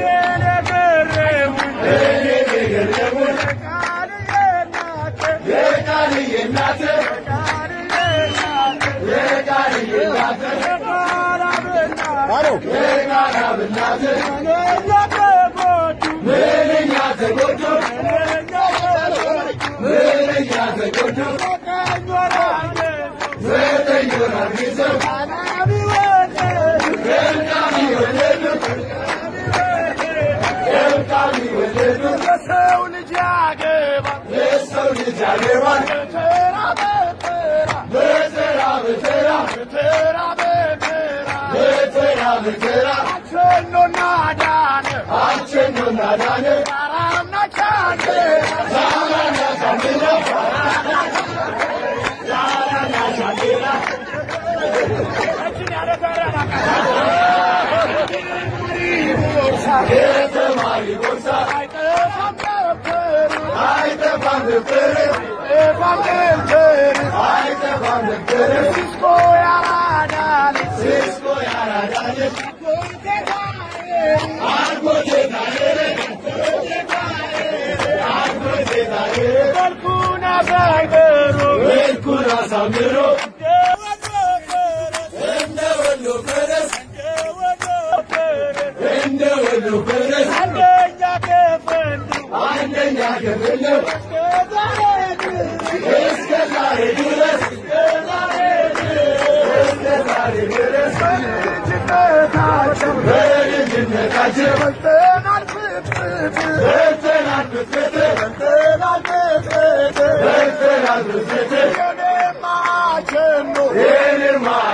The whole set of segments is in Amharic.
Yeah. እናት ምንኛ ተጎዱ ምንኛ ተጎዱ ዘጠኝ ወር አርግዘው ደምቃሚ ወለዱ የሰው ልጅ ያገባ የሰው ልጅ ያገባል ተራ በተራ በተራ በተራ ተራ በተራ በተራ በተራ ቸኖና ዳነ አቸኖና ዳነ ጣራና ቻንደ ዛራና ሻንዲራ የተማሪ ቦርሳ አይጠፋም ነበር አይጠፋም ነበር አይጠፋም ነበር አይጠፋም ነበር ሲስኮ ያራዳል kurasangro ende vallu peres ende vallu peres ande jaake fendu ande jaake fendu eske zare dures eske zare dures Verin cinne kaçı. Bıktın artık Bıktın artık Bıktın artık Bıktın artık Bıktın artık Bıktın artık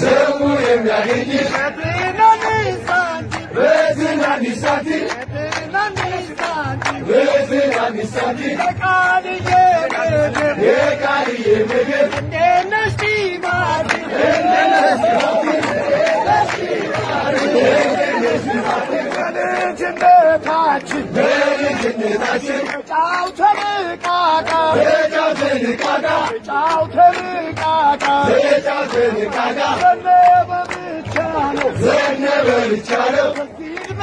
سمو يا በትናንሽ ሳንቲም ቃልዬ ምግብ የቃልዬ ምግብ እንዴት ነሽ ዘነበ ብቻ ነው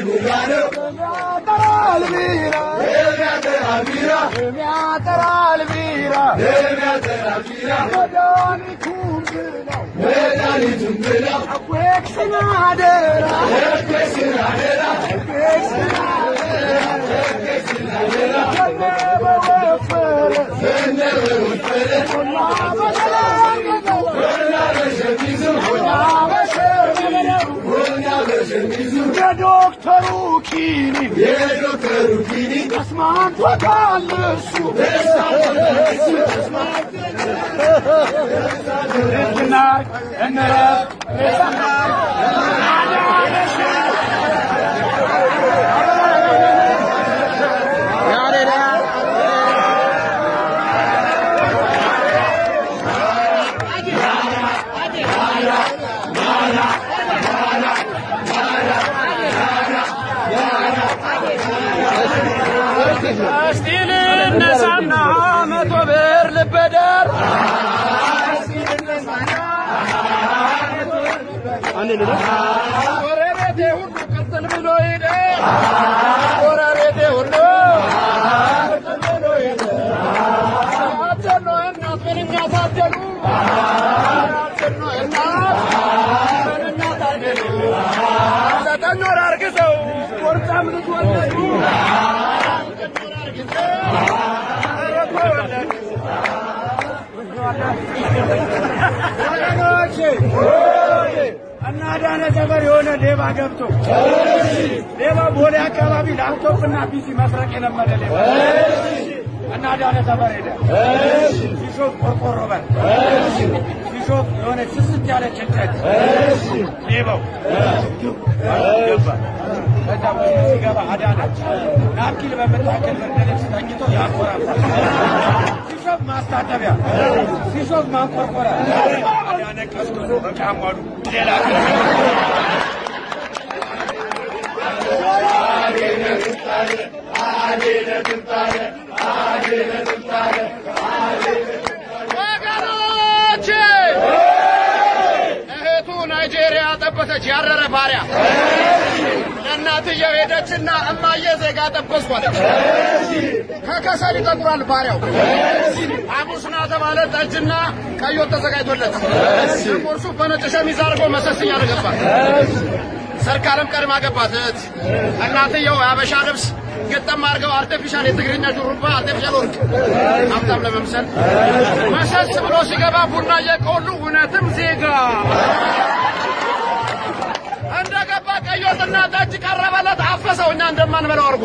بوغانو ترى البيرة يا ترى البيرة يا ترى البيرة يا ترى البيرة وداني كومبنا وداني تمبنا أبوك سنادرة أبوك سنادرة أبوك سنادرة أبوك سنادرة سنة وفرة سنة وفرة دکتر و کینی یه دکتر و کینی قسمان تو کالرسو Let's not, and కోరరే దేవుడు కత్తలు వినోయినే కోరరే దేవుడు రాజన్నో ఎన్నా పెరిగా సాధ్యడు రాజన్నో ఎన్నా పెరిగా సాధ్యడు సతన్నోర అర్కిసౌ కొర్తామును కొల్లేరు Boa noite! Boa noite! እና ዳነ ሰፈር የሆነ ሌባ ገብቶ ሌባ ቦሌ አካባቢ ላፕቶፕና ፒሲ መስረቅ የለመደ ሌባ እና ሰፈር ሄደ። ሲሾፍ ቆርቆሮ በር ሲሾፍ የሆነ ስስት ያለች እንጨት ሌባው ገባ። ከዛ ሲገባ አዳነች ናፕኪን በምታክል ብርድ ልብስ ተኝቶ ያንኮራፋል። ሲሾፍ ማስታጠቢያ ሲሾፍ ማንቆርቆሪያ አዳነ ቀስቅሶ በቃሟሉ ሌላ ወገኖቼ እህቱ ናይጄሪያ ጠበሰች ያረረ ባሪያ ለእናትየው ሄደችና እማዬ ዜጋ ጠበስኩ አለች። ከከሰል ይጠቁራል ባሪያው። ሐሙስና ተባለ ጠጅና ቀይ ወጥ ተዘጋጅቶለት ቁርሱ በነጭ ሸሚዝ አድርጎ መሰስ እያደረገባት ሰርካለም ቀድማ ገባት እህት እናትየው የአበሻ ልብስ ግጥም አድርገው artificial የትግርኛ ሹሩባ artificial ወርቅ ሀብታም ለመምሰል መሰስ ብሎ ሲገባ ቡና እየቆሉ እውነትም ዜጋ ወጥና ጠጅ ቀረበለት። አፈሰው እኛ እንደማንበላው አድርጎ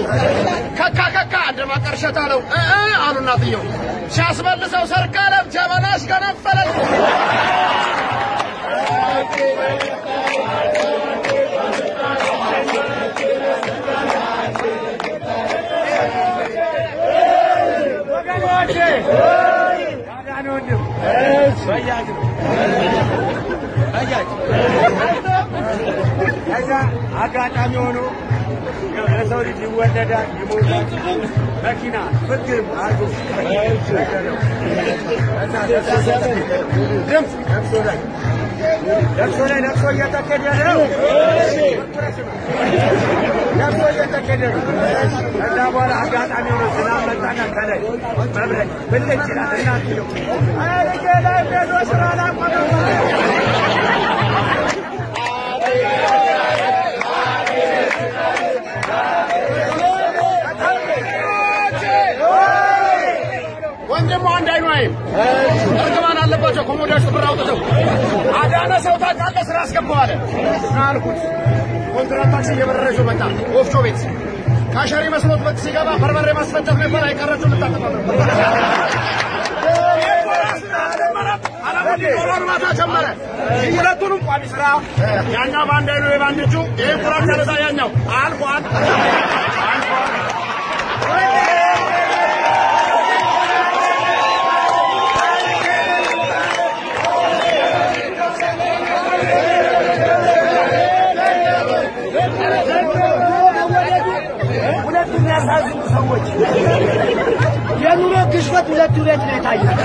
ከካ ከካ እንደማቀርሸት አለው አሉ እናትየው ሲያስመልሰው ሰርካለም ጀበናሽ ገነፈለች። ከዛ አጋጣሚ ሆኖ የሰው ልጅ ይወለዳል፣ ይሞታል። መኪና ፍግም አርጎ ድምፅ ላይ ለቅሶ ላይ ለቅሶ እየተከደ ነው። ለቅሶ እየተከደ ነው። ከዛ በኋላ አጋጣሚ ሆኖ ዝናብ መጣና ከላይ መብረቅ ብልጭ ይላል። እናትየው አይ ልጄ ላይ ቤዶ ስራ ላቆመ ታክሲ እየበረረ መጣ። ወፍጮ ቤት ካሸሪ መስሎት በት ሲገባ በርበሬ ማስፈጨት ነበር። አይቀረችው ያኛው ሰዎች የኑሮ ግሽበት ሁለቱ ቤት ነው የታየው።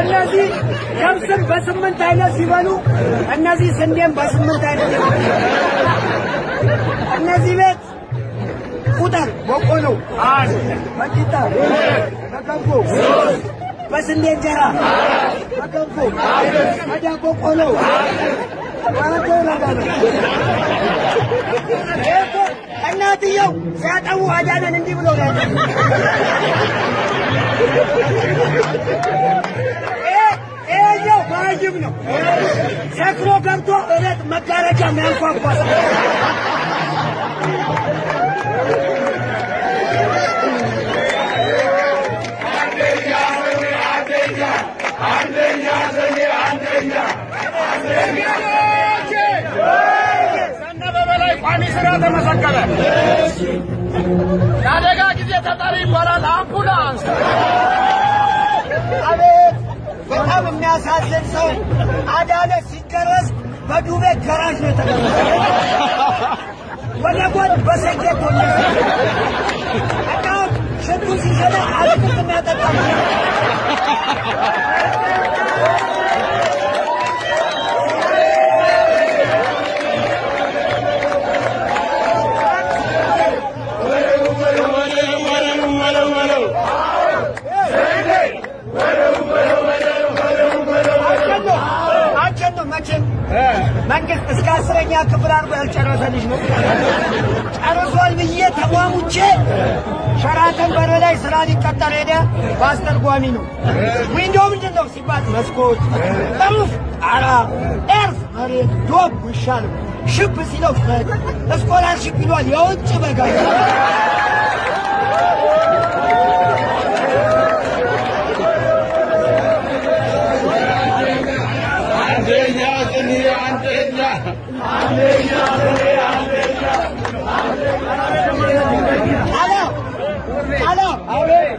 እነዚህ ገብስን በስምንት አይነት ሲበሉ፣ እነዚህ ስንዴም በስምንት አይነት እነዚህ ቤት ቁጥር በቆሎ አንድ በቂጣ በገንፎ በስንዴ እንጀራ በገንፎ በዳቦ ቆሎ አራት ነገር እናትየው ሲያጠቡ አዳነን እንዲህ ብሎ ነው ይሄኛው ባይም ነው ሰክሮ ገብቶ እቤት መጋረጃ የሚያንኳኳ ሰው። ዘነበ በላይ ቋሚ ስራ ተመሰከረ። የአደጋ ጊዜ ተጠሪ ይባላል አምቡላንስ። አቤት በጣም የሚያሳዝን ሰው አዳነ ሲገረዝ በዱቤ ገራዥ ነው የተገረዘ። ወደ ጎን በሰጌ ጎን እና ሽንቱ ሲሸና አጥቅት የሚያጠጣ ልጅ ነው። ጨርሷል ብዬ ተሟሙቼ ሸራተን በር ላይ ስራ ሊቀጠር ሄደ። በአስተርጓሚ ነው። window ምንድን ነው ሲባል መስኮት፣ roof ጣራ፣ earth መሬት፣ dog ውሻ ነው። sheep ሲለው scholarship ይሏል የውጭ በግ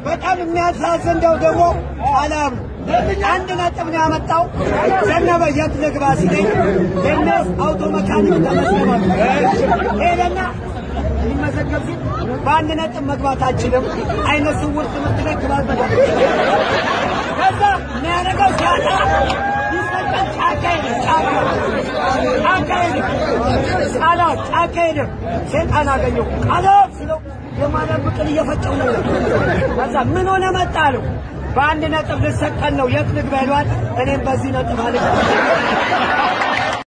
በጣም የሚያሳዝን እንደው ደግሞ ጣላው አንድ ነጥብ ነው ያመጣው። ዘነበ የት ልግባ ሲለኝ የነስ አውቶ መካኒክ ተመዝግቧል። ሄደና ሊመዘገብ ሲል በአንድ ነጥብ መግባት አችልም፣ አይነ ስውር ትምህርት ቤት ግባት ከዛ የሚያደርገው ሲያጣ ጫካ ሄደ ጫካ ሄደ ሴጣን አገኘው ቃላ ስለው የማዳን ብቅል እየፈጨው ነው ከዛ ምን ሆነ መጣ አለው በአንድ ነጥብ ልሰቀል ነው የት ልግባ ይሏል እኔም በዚህ ነጥብ አለ